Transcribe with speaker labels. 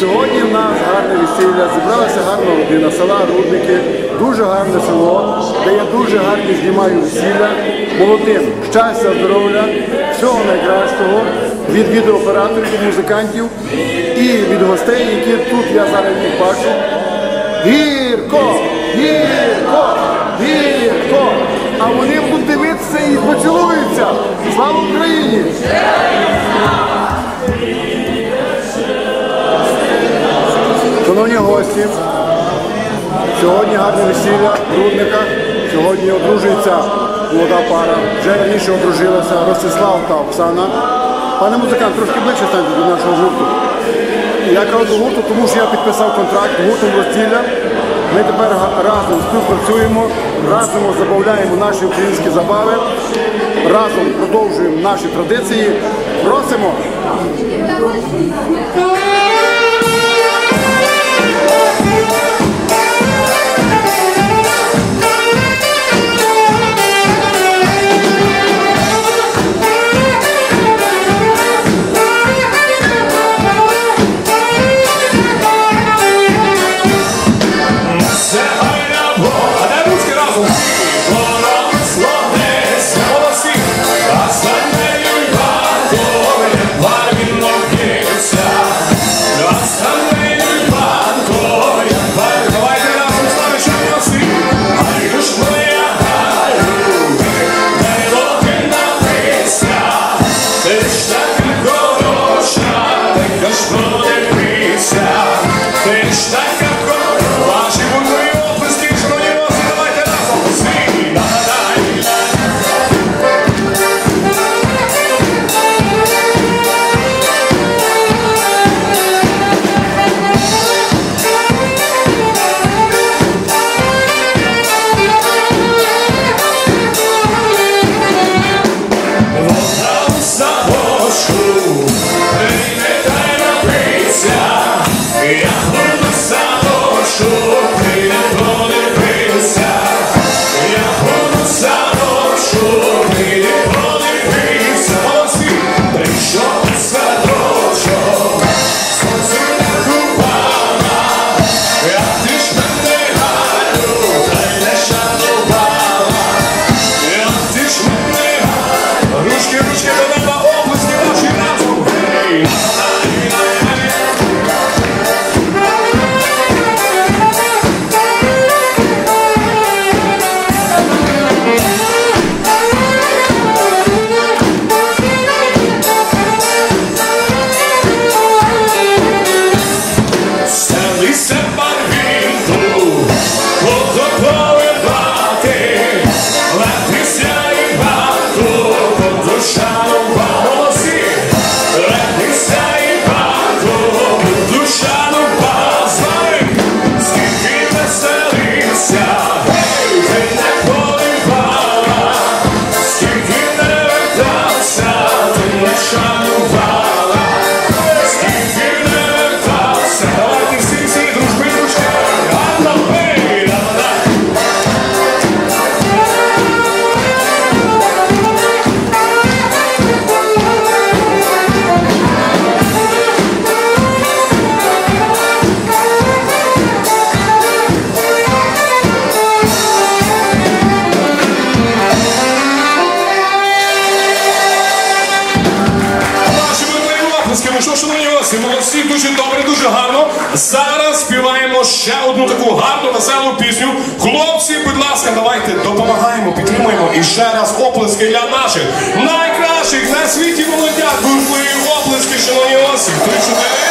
Speaker 1: Сьогодні в нас гарне весілля, зібралася гарна родина, села Рудники, дуже гарне село, де я дуже гарні знімаю весілля. Молодим щастя, здоров'я, всього найкращого від відеооператорів, від музикантів і від гостей, які тут я зараз їх бачу. Гірко! Гірко! Гірко! А вони будуть дивитися і поцілуються! Слава Україні! Шановні гості, сьогодні гарне весілля в Рудниках. Сьогодні одружується молода пара. Вже раніше одружилася Ростислав та Оксана. Пане музикант, трошки ближче станьте до нашого гурту. Я кажу до гурту, тому що я підписав контракт гуртом розділля. Ми тепер разом співпрацюємо, разом забавляємо наші українські забави, разом продовжуємо наші традиції. Просимо!
Speaker 2: всі дуже добре, дуже гарно. Зараз співаємо ще одну таку гарну, веселу пісню. Хлопці, будь ласка, давайте допомагаємо, підтримуємо і ще раз оплески для наших найкращих на світі молодят. Буркли оплески, шановні осі. Три чотири.